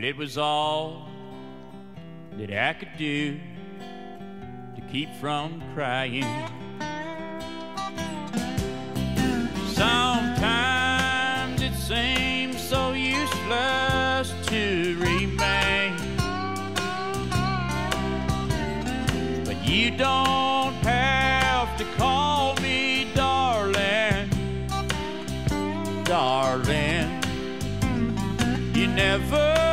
Well, it was all that I could do to keep from crying. Sometimes it seems so useless to remain. But you don't have to call me darling, darling. You never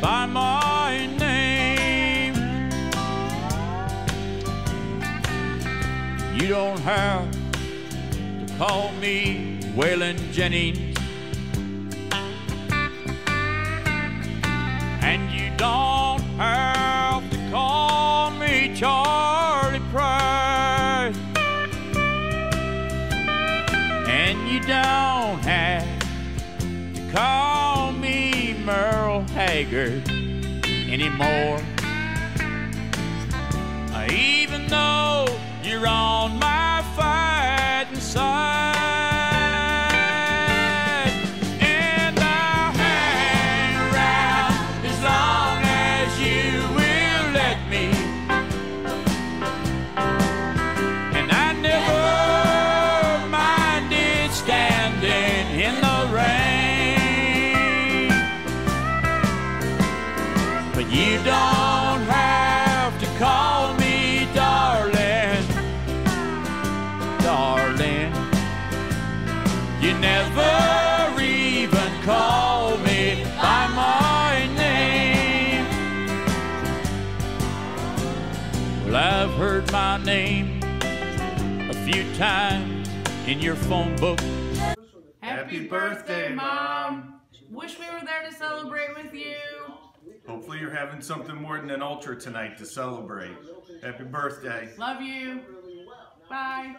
by my name. You don't have to call me Waylon Jennings. And you don't have to call me Charlie Price. And you don't have to call Haggard anymore. Uh, Even though you're on my fighting side. Don't have to call me darling, darling. You never even call me by my name. Well, I've heard my name a few times in your phone book. Happy birthday, Mom! Wish we were there to celebrate with you. Hopefully you're having something more than an ultra tonight to celebrate. Happy birthday. Love you. Bye.